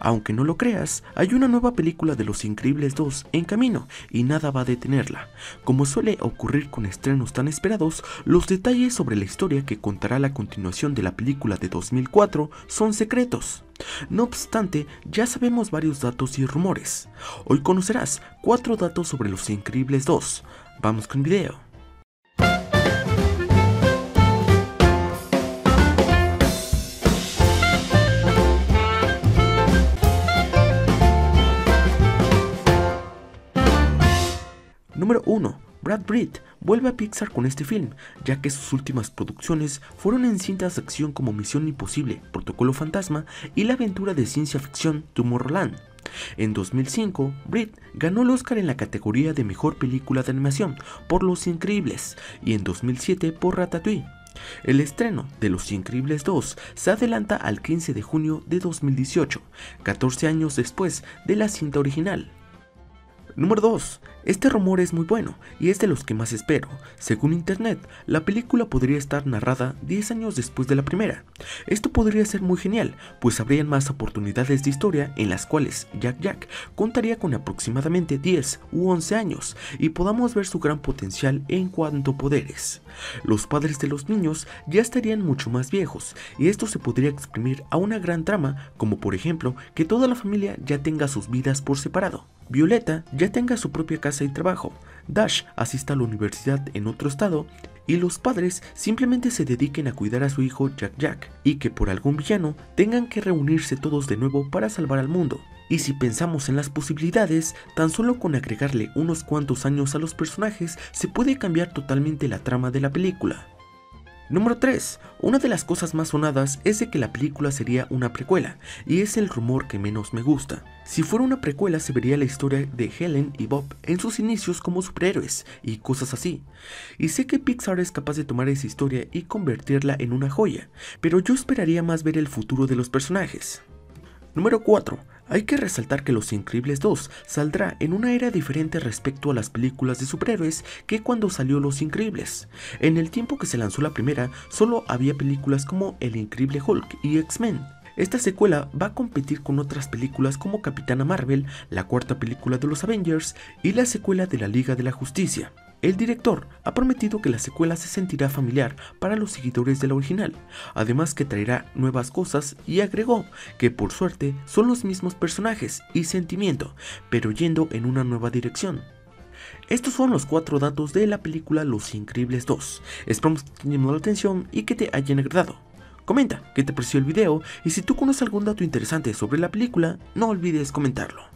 Aunque no lo creas, hay una nueva película de Los Increíbles 2 en camino y nada va a detenerla. Como suele ocurrir con estrenos tan esperados, los detalles sobre la historia que contará la continuación de la película de 2004 son secretos. No obstante, ya sabemos varios datos y rumores. Hoy conocerás cuatro datos sobre Los Increíbles 2. Vamos con el video. Número 1. Brad Pitt vuelve a Pixar con este film, ya que sus últimas producciones fueron en cintas de acción como Misión Imposible, Protocolo Fantasma y la aventura de ciencia ficción Tomorrowland. En 2005, Britt ganó el Oscar en la categoría de Mejor Película de Animación por Los Increíbles y en 2007 por Ratatouille. El estreno de Los Increíbles 2 se adelanta al 15 de junio de 2018, 14 años después de la cinta original. Número 2. Este rumor es muy bueno y es de los que más espero. Según internet, la película podría estar narrada 10 años después de la primera. Esto podría ser muy genial, pues habrían más oportunidades de historia en las cuales Jack Jack contaría con aproximadamente 10 u 11 años y podamos ver su gran potencial en cuanto poderes. Los padres de los niños ya estarían mucho más viejos y esto se podría exprimir a una gran trama como por ejemplo que toda la familia ya tenga sus vidas por separado. Violeta ya tenga su propia casa y trabajo, Dash asista a la universidad en otro estado y los padres simplemente se dediquen a cuidar a su hijo Jack Jack y que por algún villano tengan que reunirse todos de nuevo para salvar al mundo. Y si pensamos en las posibilidades, tan solo con agregarle unos cuantos años a los personajes se puede cambiar totalmente la trama de la película. Número 3. Una de las cosas más sonadas es de que la película sería una precuela, y es el rumor que menos me gusta. Si fuera una precuela se vería la historia de Helen y Bob en sus inicios como superhéroes y cosas así. Y sé que Pixar es capaz de tomar esa historia y convertirla en una joya, pero yo esperaría más ver el futuro de los personajes. Número 4. Hay que resaltar que Los Increíbles 2 saldrá en una era diferente respecto a las películas de superhéroes que cuando salió Los Increíbles. En el tiempo que se lanzó la primera, solo había películas como El Increíble Hulk y X-Men. Esta secuela va a competir con otras películas como Capitana Marvel, la cuarta película de los Avengers y la secuela de la Liga de la Justicia. El director ha prometido que la secuela se sentirá familiar para los seguidores de la original, además que traerá nuevas cosas y agregó que por suerte son los mismos personajes y sentimiento, pero yendo en una nueva dirección. Estos son los cuatro datos de la película Los Increíbles 2. Esperamos que te llamado la atención y que te hayan agradado. Comenta qué te pareció el video y si tú conoces algún dato interesante sobre la película, no olvides comentarlo.